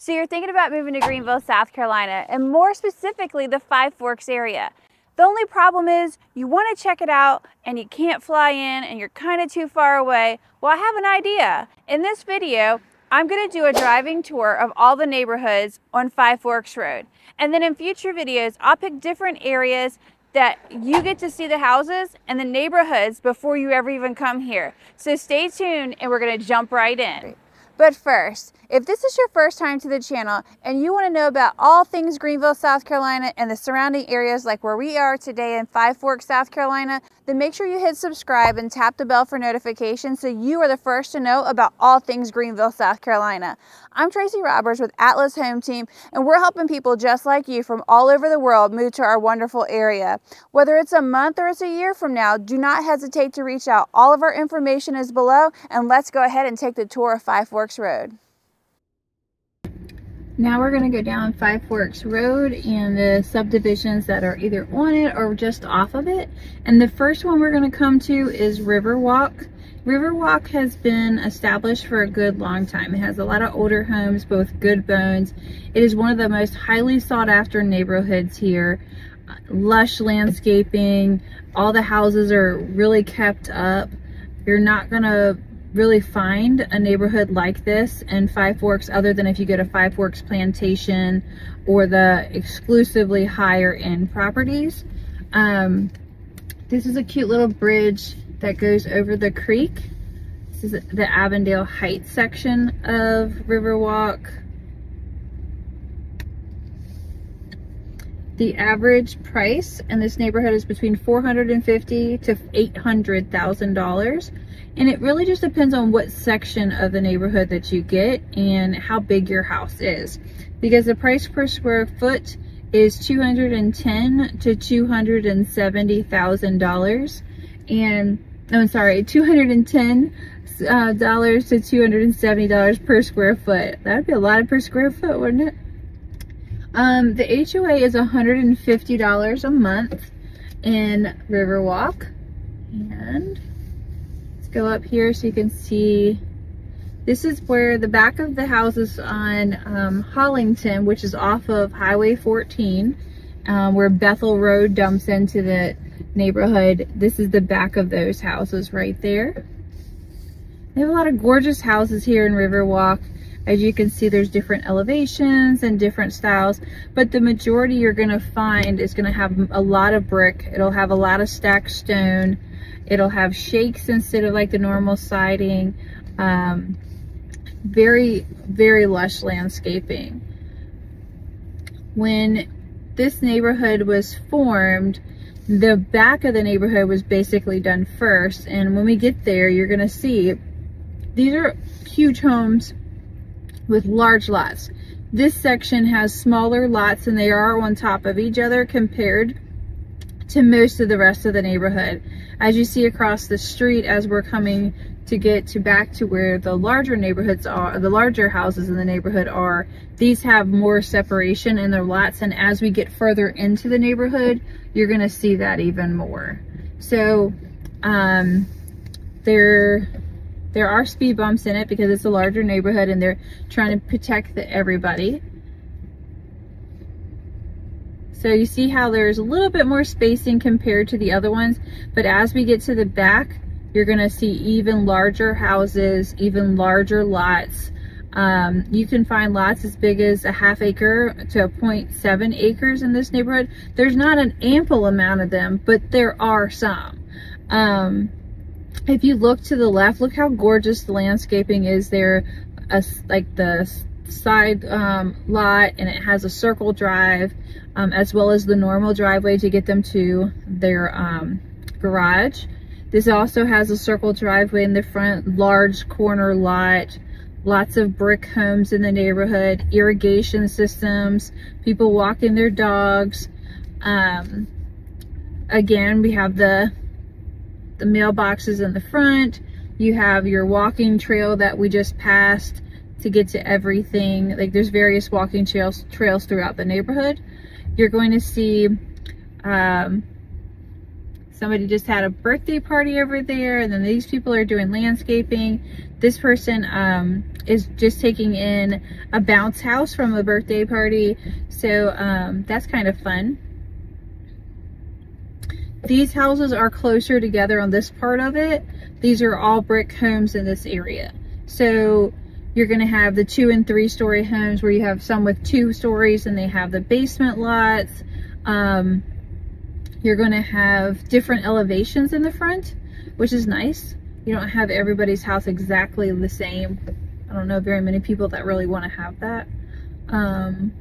So you're thinking about moving to Greenville, South Carolina, and more specifically the Five Forks area. The only problem is you want to check it out and you can't fly in and you're kind of too far away. Well, I have an idea. In this video, I'm going to do a driving tour of all the neighborhoods on Five Forks Road. And then in future videos, I'll pick different areas that you get to see the houses and the neighborhoods before you ever even come here. So stay tuned and we're gonna jump right in. But first, if this is your first time to the channel and you want to know about all things Greenville, South Carolina and the surrounding areas like where we are today in Five Forks, South Carolina, then make sure you hit subscribe and tap the bell for notifications so you are the first to know about all things Greenville, South Carolina. I'm Tracy Roberts with Atlas Home Team and we're helping people just like you from all over the world move to our wonderful area. Whether it's a month or it's a year from now, do not hesitate to reach out. All of our information is below and let's go ahead and take the tour of Five Forks Road. Now we're going to go down Five Forks Road and the subdivisions that are either on it or just off of it. And the first one we're going to come to is Riverwalk. Riverwalk has been established for a good long time. It has a lot of older homes, both good bones. It is one of the most highly sought after neighborhoods here. Lush landscaping, all the houses are really kept up. You're not going to really find a neighborhood like this in Five Forks other than if you go to Five Forks Plantation or the exclusively higher end properties. Um, this is a cute little bridge that goes over the creek. This is the Avondale Heights section of Riverwalk. The average price in this neighborhood is between 450 to $800,000. And it really just depends on what section of the neighborhood that you get and how big your house is. Because the price per square foot is 210 to $270,000. And, I'm sorry, 210 uh, dollars to $270 per square foot. That'd be a lot per square foot, wouldn't it? Um, the HOA is $150 a month in Riverwalk. And go up here so you can see. This is where the back of the house is on um, Hollington, which is off of Highway 14, um, where Bethel Road dumps into the neighborhood. This is the back of those houses right there. They have a lot of gorgeous houses here in Riverwalk. As you can see, there's different elevations and different styles, but the majority you're gonna find is gonna have a lot of brick. It'll have a lot of stacked stone. It'll have shakes instead of like the normal siding. Um, very, very lush landscaping. When this neighborhood was formed, the back of the neighborhood was basically done first. And when we get there, you're gonna see these are huge homes with large lots. This section has smaller lots and they are on top of each other compared to most of the rest of the neighborhood. As you see across the street as we're coming to get to back to where the larger neighborhoods are, the larger houses in the neighborhood are, these have more separation in their lots and as we get further into the neighborhood, you're gonna see that even more. So, um, they're there are speed bumps in it because it's a larger neighborhood and they're trying to protect the, everybody. So you see how there's a little bit more spacing compared to the other ones, but as we get to the back, you're gonna see even larger houses, even larger lots. Um, you can find lots as big as a half acre to a 0.7 acres in this neighborhood. There's not an ample amount of them, but there are some. Um, if you look to the left, look how gorgeous the landscaping is there. Like the side um, lot and it has a circle drive um, as well as the normal driveway to get them to their um, garage. This also has a circle driveway in the front, large corner lot, lots of brick homes in the neighborhood, irrigation systems, people walking their dogs. Um, again, we have the the mailboxes in the front. You have your walking trail that we just passed to get to everything. Like there's various walking trails, trails throughout the neighborhood. You're going to see um, somebody just had a birthday party over there and then these people are doing landscaping. this person um, is just taking in a bounce house from a birthday party. So um, that's kind of fun. These houses are closer together on this part of it. These are all brick homes in this area. So you're going to have the two and three story homes where you have some with two stories and they have the basement lots. Um, you're going to have different elevations in the front, which is nice. You don't have everybody's house exactly the same. I don't know very many people that really want to have that. Um,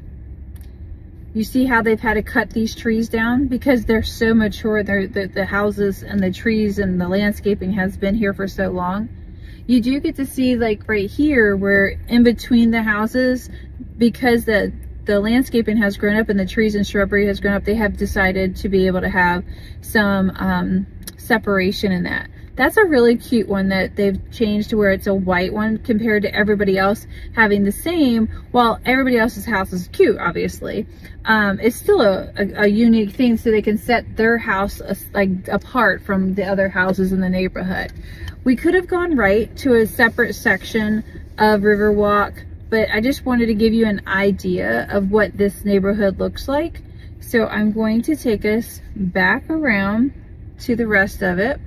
you see how they've had to cut these trees down because they're so mature. They're, the, the houses and the trees and the landscaping has been here for so long. You do get to see like right here where in between the houses, because the the landscaping has grown up and the trees and shrubbery has grown up, they have decided to be able to have some um, separation in that. That's a really cute one that they've changed to where it's a white one compared to everybody else having the same, while everybody else's house is cute, obviously. Um, it's still a, a, a, unique thing so they can set their house like apart from the other houses in the neighborhood. We could have gone right to a separate section of Riverwalk, but I just wanted to give you an idea of what this neighborhood looks like. So I'm going to take us back around to the rest of it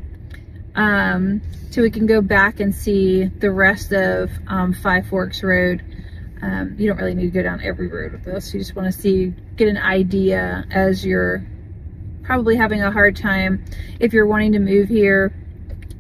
um, so we can go back and see the rest of um, Five Forks Road. Um, you don't really need to go down every road with this. You just want to see, get an idea as you're probably having a hard time. If you're wanting to move here,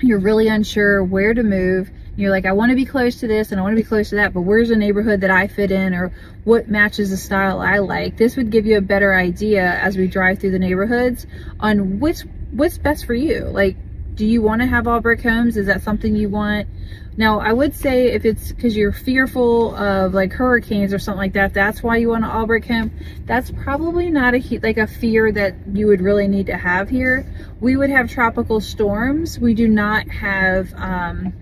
you're really unsure where to move. You're like, I want to be close to this and I want to be close to that, but where's a neighborhood that I fit in or what matches the style I like? This would give you a better idea as we drive through the neighborhoods on which what's best for you. Like, do you want to have all brick homes? Is that something you want? Now, I would say if it's because you're fearful of like hurricanes or something like that, that's why you want an all brick home. That's probably not a like a fear that you would really need to have here. We would have tropical storms. We do not have um,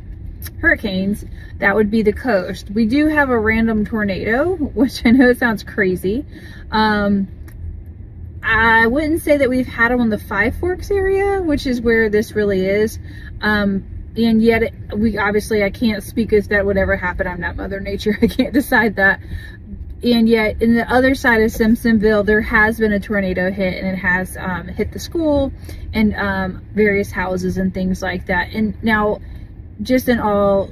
hurricanes. That would be the coast. We do have a random tornado, which I know sounds crazy. Um, I wouldn't say that we've had them on the Five Forks area, which is where this really is. Um, and yet, we obviously, I can't speak as that would ever happen. I'm not Mother Nature. I can't decide that. And yet, in the other side of Simpsonville, there has been a tornado hit, and it has um, hit the school and um, various houses and things like that. And now, just in all,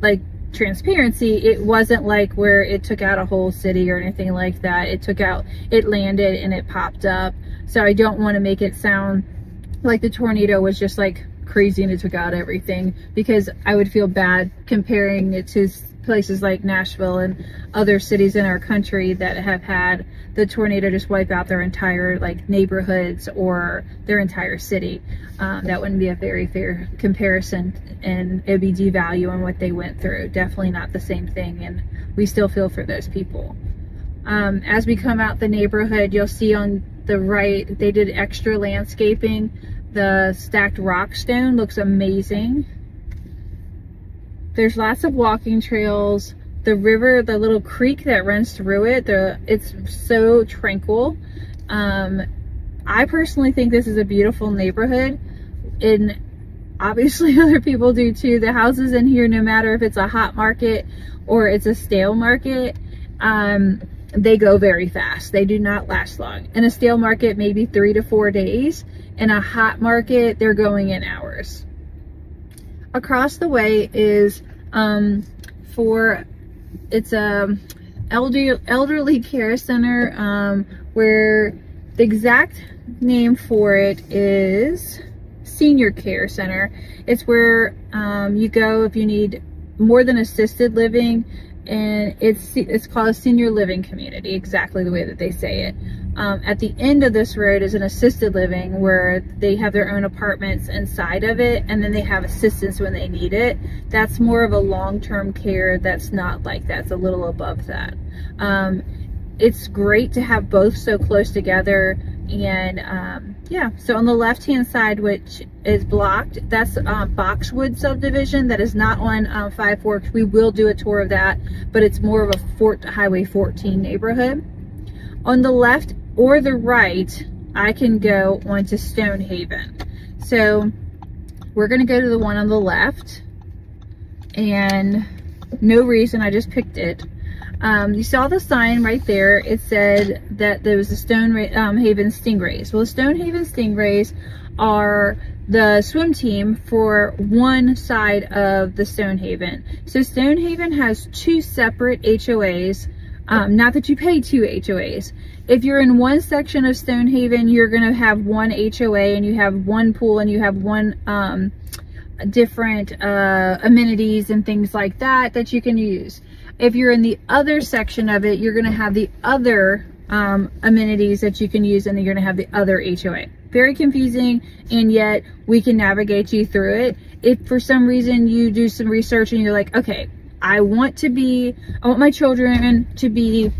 like, transparency, it wasn't like where it took out a whole city or anything like that. It took out, it landed and it popped up. So I don't want to make it sound like the tornado was just like crazy and it took out everything because I would feel bad comparing it to places like Nashville and other cities in our country that have had the tornado just wipe out their entire like neighborhoods or their entire city. Um, that wouldn't be a very fair comparison and it'd be devalue on what they went through. Definitely not the same thing and we still feel for those people. Um, as we come out the neighborhood, you'll see on the right, they did extra landscaping. The stacked rock stone looks amazing. There's lots of walking trails. The river, the little creek that runs through it, the it's so tranquil. Um, I personally think this is a beautiful neighborhood. And obviously other people do too. The houses in here, no matter if it's a hot market or it's a stale market, um, they go very fast. They do not last long. In a stale market, maybe three to four days. In a hot market, they're going in hours across the way is um, for, it's a elder, elderly care center um, where the exact name for it is senior care center. It's where um, you go if you need more than assisted living and it's it's called a senior living community exactly the way that they say it um, at the end of this road is an assisted living where they have their own apartments inside of it and then they have assistance when they need it. That's more of a long-term care that's not like that. It's a little above that. Um, it's great to have both so close together and um, yeah. So on the left hand side which is blocked that's uh, boxwood subdivision that is not on um, five forks. We will do a tour of that but it's more of a fort highway 14 neighborhood. On the left or the right I can go onto Stonehaven so we're to go to the one on the left and no reason, I just picked it. Um, you saw the sign right there. It said that there was a Stonehaven um, Stingrays. Well, the Stone Haven Stingrays are the swim team for one side of the Stonehaven. So Stonehaven has two separate HOAs. Um, not that you pay two HOAs. If you're in one section of Stonehaven, you're going to have one HOA and you have one pool and you have one um, different uh, amenities and things like that that you can use. If you're in the other section of it, you're going to have the other um, amenities that you can use and then you're going to have the other HOA. Very confusing and yet we can navigate you through it. If for some reason you do some research and you're like, okay, I want to be, I want my children to be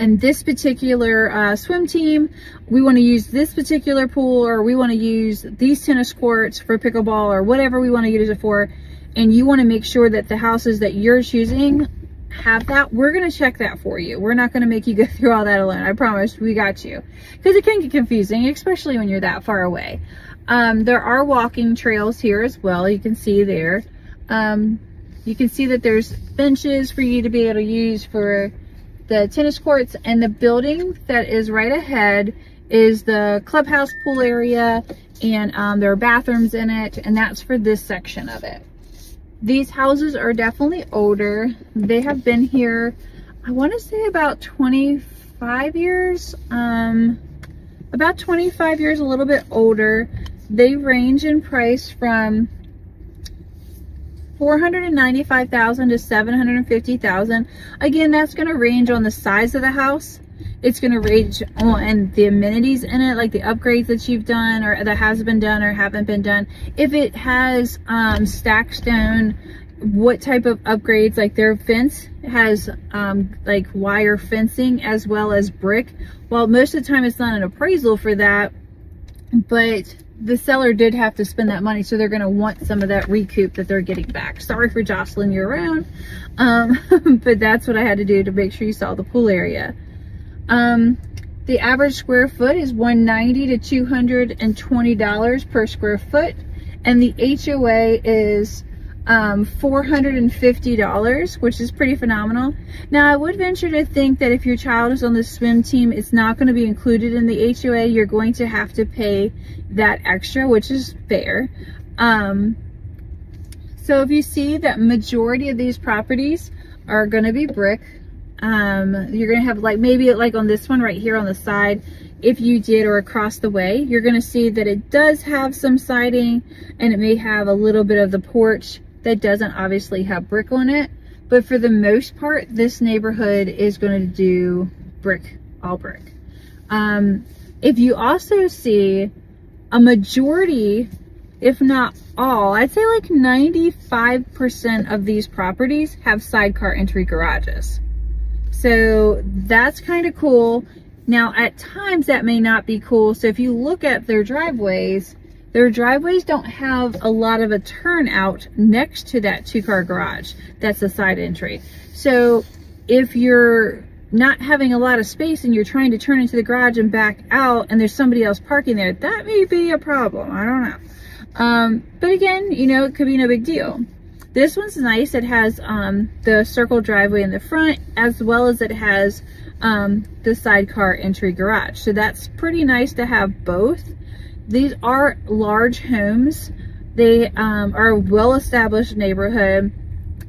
in this particular uh, swim team, we want to use this particular pool or we want to use these tennis courts for pickleball or whatever we want to use it for, and you want to make sure that the houses that you're choosing have that, we're going to check that for you. We're not going to make you go through all that alone. I promise we got you. Because it can get confusing, especially when you're that far away. Um, there are walking trails here as well. You can see there. Um, you can see that there's benches for you to be able to use for the tennis courts and the building that is right ahead is the clubhouse pool area and um, there are bathrooms in it and that's for this section of it. These houses are definitely older. They have been here, I want to say about 25 years. Um, about 25 years, a little bit older. They range in price from 495,000 to 750,000. Again, that's going to range on the size of the house it's going to range on the amenities in it, like the upgrades that you've done or that has been done or haven't been done. If it has um, stack stone, what type of upgrades, like their fence has um, like wire fencing as well as brick. Well, most of the time it's not an appraisal for that, but the seller did have to spend that money, so they're going to want some of that recoup that they're getting back. Sorry for jostling you around, um, but that's what I had to do to make sure you saw the pool area. Um, the average square foot is 190 to $220 per square foot. And the HOA is um, $450, which is pretty phenomenal. Now, I would venture to think that if your child is on the swim team, it's not going to be included in the HOA. You're going to have to pay that extra, which is fair. Um, so if you see that majority of these properties are going to be brick, um, you're going to have like maybe like on this one right here on the side, if you did or across the way, you're going to see that it does have some siding and it may have a little bit of the porch that doesn't obviously have brick on it. But for the most part, this neighborhood is going to do brick, all brick. Um, if you also see a majority, if not all, I'd say like 95% of these properties have sidecar entry garages. So that's kind of cool. Now, at times that may not be cool. So if you look at their driveways, their driveways don't have a lot of a turnout next to that two-car garage. That's a side entry. So if you're not having a lot of space and you're trying to turn into the garage and back out and there's somebody else parking there, that may be a problem. I don't know. Um, but again, you know, it could be no big deal. This one's nice. It has um, the circle driveway in the front as well as it has um, the sidecar entry garage. So that's pretty nice to have both. These are large homes. They um, are a well-established neighborhood.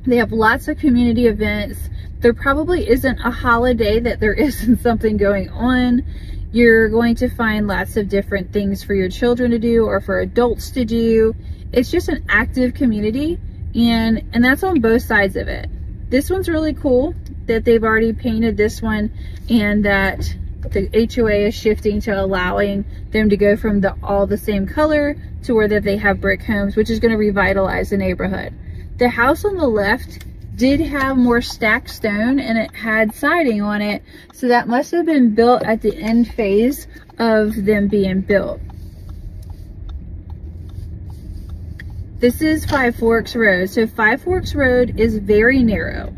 They have lots of community events. There probably isn't a holiday that there isn't something going on. You're going to find lots of different things for your children to do or for adults to do. It's just an active community and and that's on both sides of it this one's really cool that they've already painted this one and that the HOA is shifting to allowing them to go from the all the same color to where that they have brick homes which is going to revitalize the neighborhood the house on the left did have more stacked stone and it had siding on it so that must have been built at the end phase of them being built This is Five Forks Road. So Five Forks Road is very narrow.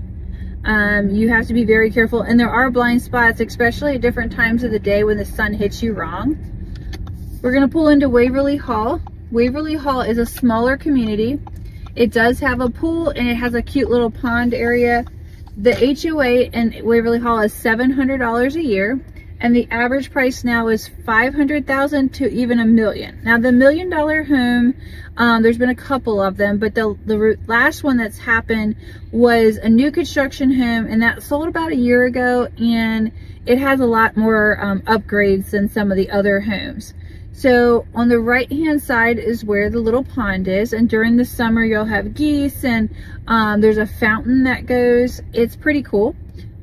Um, you have to be very careful. And there are blind spots, especially at different times of the day when the sun hits you wrong. We're going to pull into Waverly Hall. Waverly Hall is a smaller community. It does have a pool and it has a cute little pond area. The HOA in Waverly Hall is $700 a year and the average price now is 500,000 to even a million. Now the million dollar home, um, there's been a couple of them, but the, the last one that's happened was a new construction home and that sold about a year ago and it has a lot more um, upgrades than some of the other homes. So on the right hand side is where the little pond is and during the summer you'll have geese and um, there's a fountain that goes. It's pretty cool.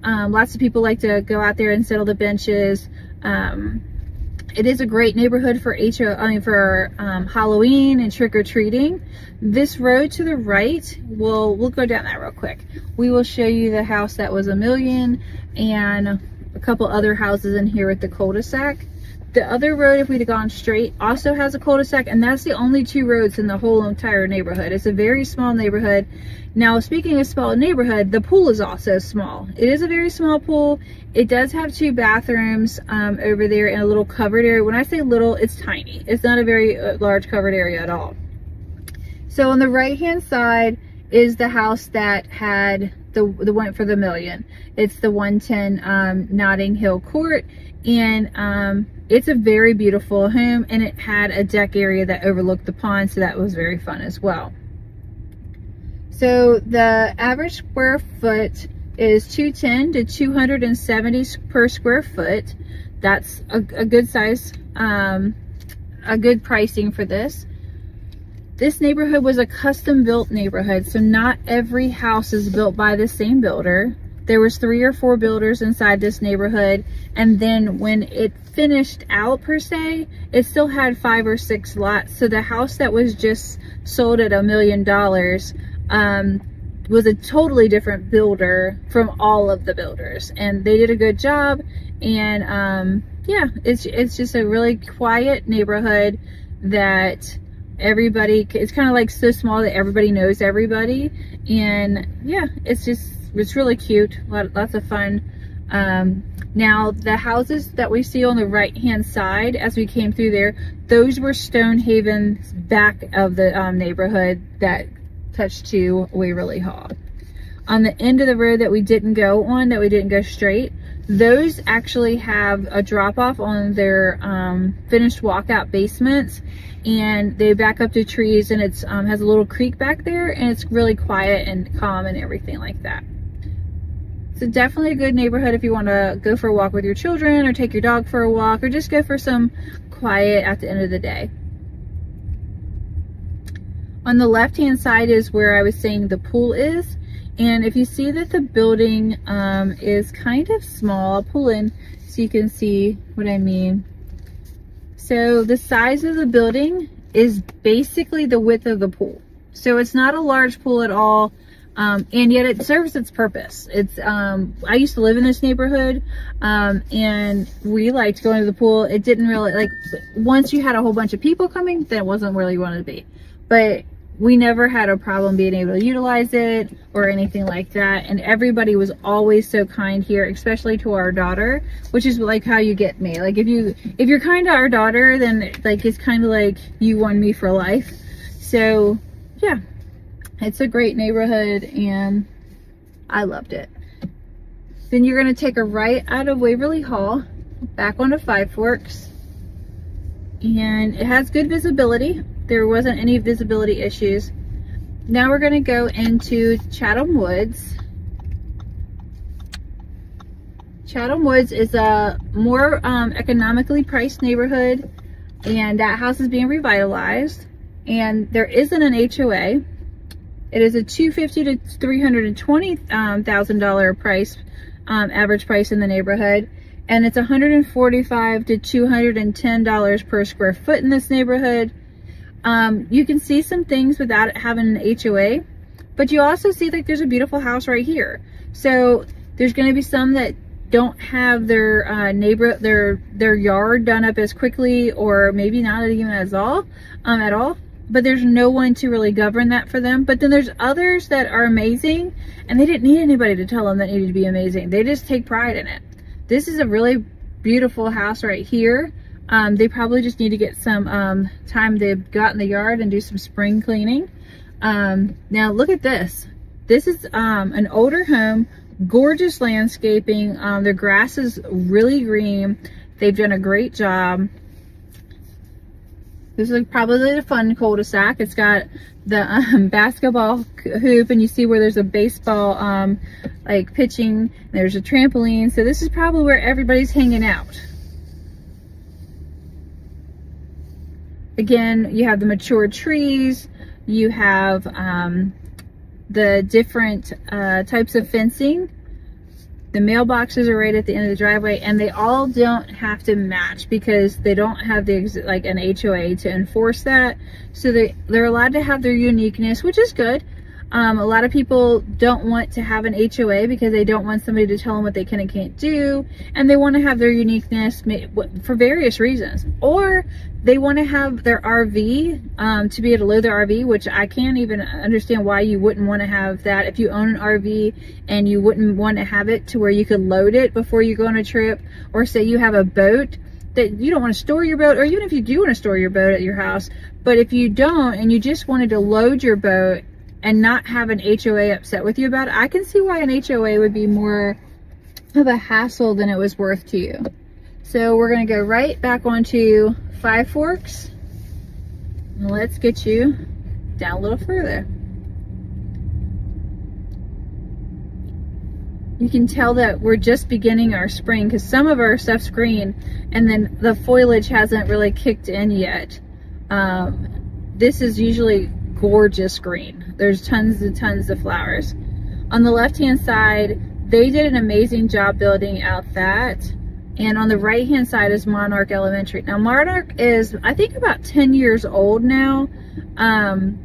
Um, lots of people like to go out there and settle the benches. Um, it is a great neighborhood for HO, I mean for um, Halloween and trick-or-treating. This road to the right, we'll, we'll go down that real quick. We will show you the house that was a million and a couple other houses in here at the cul-de-sac. The other road, if we'd have gone straight, also has a cul-de-sac, and that's the only two roads in the whole entire neighborhood. It's a very small neighborhood. Now, speaking of small neighborhood, the pool is also small. It is a very small pool. It does have two bathrooms um, over there and a little covered area. When I say little, it's tiny. It's not a very uh, large covered area at all. So on the right-hand side is the house that had the, the one for the million. It's the 110 um, Notting Hill Court and um, it's a very beautiful home and it had a deck area that overlooked the pond so that was very fun as well. So the average square foot is 210 to 270 per square foot. That's a, a good size, um, a good pricing for this. This neighborhood was a custom built neighborhood, so not every house is built by the same builder. There was three or four builders inside this neighborhood, and then when it finished out per se, it still had five or six lots. So the house that was just sold at a million dollars um, was a totally different builder from all of the builders. And they did a good job. And um, yeah it's it's just a really quiet neighborhood that everybody it's kind of like so small that everybody knows everybody. And yeah it's just it's really cute. Lots of fun um, now the houses that we see on the right hand side as we came through there those were Stonehaven's back of the um, neighborhood that touched to Waverly Hall. On the end of the road that we didn't go on, that we didn't go straight, those actually have a drop off on their um, finished walkout basements and they back up to trees and it um, has a little creek back there and it's really quiet and calm and everything like that. So definitely a good neighborhood if you want to go for a walk with your children or take your dog for a walk or just go for some quiet at the end of the day. On the left hand side is where I was saying the pool is. And if you see that the building um, is kind of small, I'll pull in so you can see what I mean. So the size of the building is basically the width of the pool. So it's not a large pool at all. Um, and yet it serves its purpose. It's, um, I used to live in this neighborhood, um, and we liked going to the pool. It didn't really, like, once you had a whole bunch of people coming, then it wasn't where you wanted to be but we never had a problem being able to utilize it or anything like that. And everybody was always so kind here, especially to our daughter, which is like how you get me. Like if you, if you're kind to our daughter, then like, it's kind of like you won me for life. So yeah, it's a great neighborhood and I loved it. Then you're gonna take a right out of Waverly Hall, back onto Five Forks, and it has good visibility there wasn't any visibility issues. Now we're going to go into Chatham Woods. Chatham Woods is a more um, economically priced neighborhood and that house is being revitalized and there isn't an HOA. It is a 250 to $320,000 um, price, um, average price in the neighborhood. And it's 145 to $210 per square foot in this neighborhood. Um, you can see some things without having an HOA, but you also see like there's a beautiful house right here. So there's going to be some that don't have their uh, neighbor their their yard done up as quickly or maybe not even as all um, at all but there's no one to really govern that for them but then there's others that are amazing and they didn't need anybody to tell them that needed to be amazing they just take pride in it this is a really beautiful house right here um, they probably just need to get some um, time they've got in the yard and do some spring cleaning. Um, now look at this. This is um, an older home, gorgeous landscaping. Um, the grass is really green. They've done a great job. This is probably the fun cul-de-sac. It's got the um, basketball hoop and you see where there's a baseball um, like pitching. There's a trampoline. So this is probably where everybody's hanging out. Again, you have the mature trees. You have um, the different uh, types of fencing. The mailboxes are right at the end of the driveway and they all don't have to match because they don't have the like an HOA to enforce that. So they, they're allowed to have their uniqueness, which is good. Um, a lot of people don't want to have an HOA because they don't want somebody to tell them what they can and can't do. And they want to have their uniqueness for various reasons. Or they want to have their RV um, to be able to load their RV, which I can't even understand why you wouldn't want to have that. If you own an RV and you wouldn't want to have it to where you could load it before you go on a trip. Or say you have a boat that you don't want to store your boat or even if you do want to store your boat at your house but if you don't and you just wanted to load your boat and not have an HOA upset with you about it, I can see why an HOA would be more of a hassle than it was worth to you. So we're gonna go right back onto Five Forks. Let's get you down a little further. You can tell that we're just beginning our spring because some of our stuff's green and then the foliage hasn't really kicked in yet. Um, this is usually gorgeous green. There's tons and tons of flowers. On the left-hand side, they did an amazing job building out that. And on the right-hand side is Monarch Elementary. Now, Monarch is, I think, about 10 years old now. Um,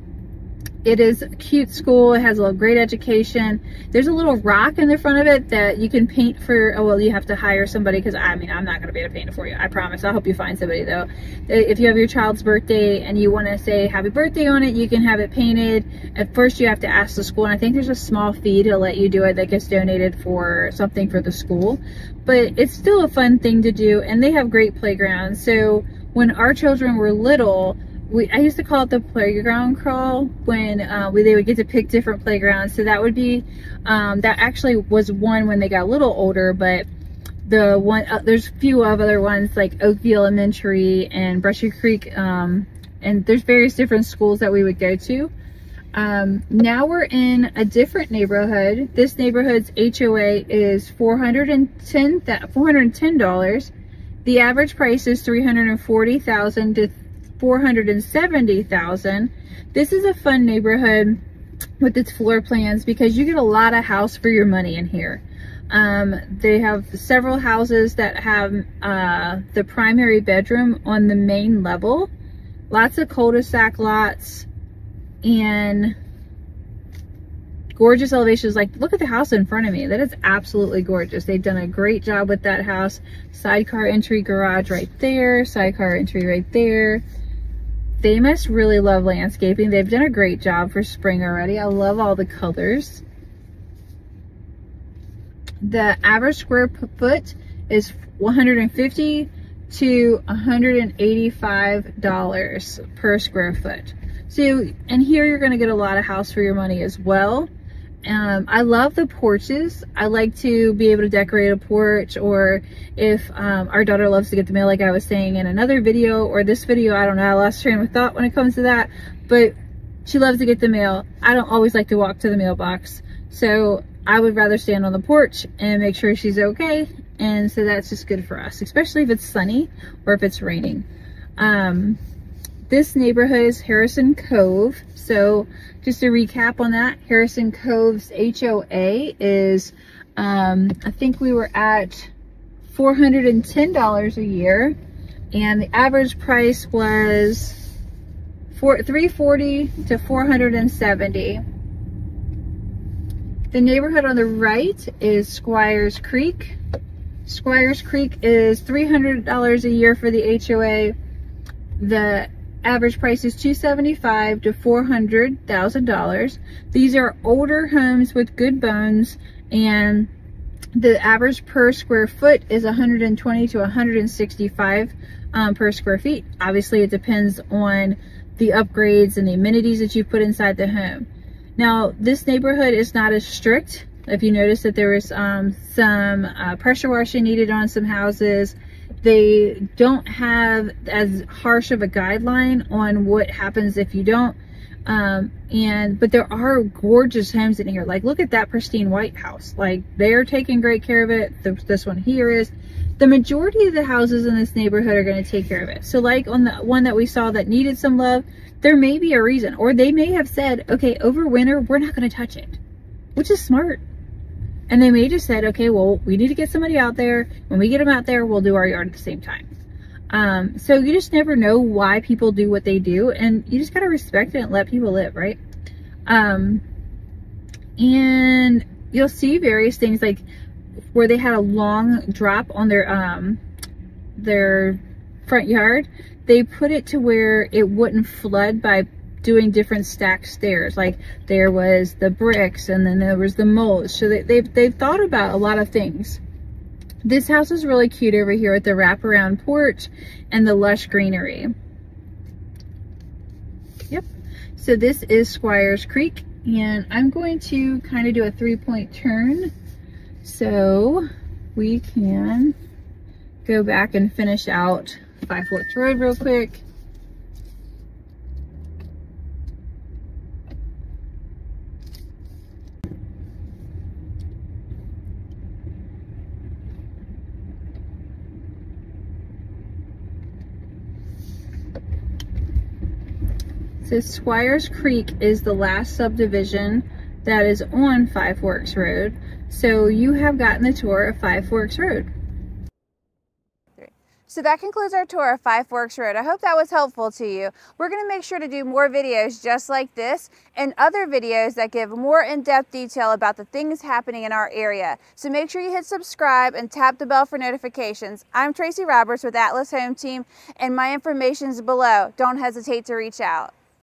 it is a cute school. It has a great education. There's a little rock in the front of it that you can paint for, oh, well, you have to hire somebody because I mean, I'm not going to be able to paint it for you. I promise. I'll hope you find somebody though. Uh, if you have your child's birthday and you want to say happy birthday on it, you can have it painted. At first you have to ask the school and I think there's a small fee to let you do it that gets donated for something for the school. But it's still a fun thing to do and they have great playgrounds. So when our children were little, we I used to call it the playground crawl when uh, we, they would get to pick different playgrounds. So that would be, um, that actually was one when they got a little older, but the one, uh, there's a few of other ones like Oakview Elementary and Brushy Creek, um, and there's various different schools that we would go to. Um, now we're in a different neighborhood. This neighborhood's HOA is $410, $410. The average price is 340,000 to 470,000. This is a fun neighborhood with its floor plans because you get a lot of house for your money in here. Um, they have several houses that have uh, the primary bedroom on the main level. Lots of cul-de-sac lots and gorgeous elevations. Like, look at the house in front of me. That is absolutely gorgeous. They've done a great job with that house. Sidecar entry garage right there. Sidecar entry right there. They must really love landscaping. They've done a great job for spring already. I love all the colors. The average square foot is 150 to $185 per square foot. So, and here you're gonna get a lot of house for your money as well. Um, I love the porches. I like to be able to decorate a porch or if um, our daughter loves to get the mail like I was saying in another video or this video, I don't know, I lost train of thought when it comes to that, but she loves to get the mail. I don't always like to walk to the mailbox. So I would rather stand on the porch and make sure she's okay. And so that's just good for us, especially if it's sunny or if it's raining. Um, this neighborhood is Harrison Cove. So just to recap on that, Harrison Cove's HOA is, um, I think we were at $410 a year and the average price was for 340 to 470 the neighborhood on the right is Squires Creek. Squires Creek is $300 a year for the HOA. The Average price is 275 to $400,000. These are older homes with good bones and the average per square foot is 120 to 165 um, per square feet. Obviously, it depends on the upgrades and the amenities that you put inside the home. Now, this neighborhood is not as strict. If you notice that there was um, some uh, pressure washing needed on some houses, they don't have as harsh of a guideline on what happens if you don't. Um, and, but there are gorgeous homes in here. Like, look at that pristine white house. Like, they're taking great care of it. The, this one here is. The majority of the houses in this neighborhood are going to take care of it. So like on the one that we saw that needed some love, there may be a reason. Or they may have said, okay, over winter, we're not going to touch it. Which is smart. And they may just said, okay, well, we need to get somebody out there. When we get them out there, we'll do our yard at the same time. Um, so you just never know why people do what they do and you just got to respect it and let people live, right? Um, and you'll see various things like where they had a long drop on their, um, their front yard. They put it to where it wouldn't flood by doing different stacked stairs. Like there was the bricks and then there was the mulch. So they, they've, they've thought about a lot of things. This house is really cute over here with the wraparound porch and the lush greenery. Yep. So this is Squires Creek and I'm going to kind of do a three-point turn so we can go back and finish out Five Forks Road real quick. Squires Creek is the last subdivision that is on Five Forks Road. So you have gotten the tour of Five Forks Road. So that concludes our tour of Five Forks Road. I hope that was helpful to you. We're going to make sure to do more videos just like this and other videos that give more in-depth detail about the things happening in our area. So make sure you hit subscribe and tap the bell for notifications. I'm Tracy Roberts with Atlas Home Team and my information is below. Don't hesitate to reach out.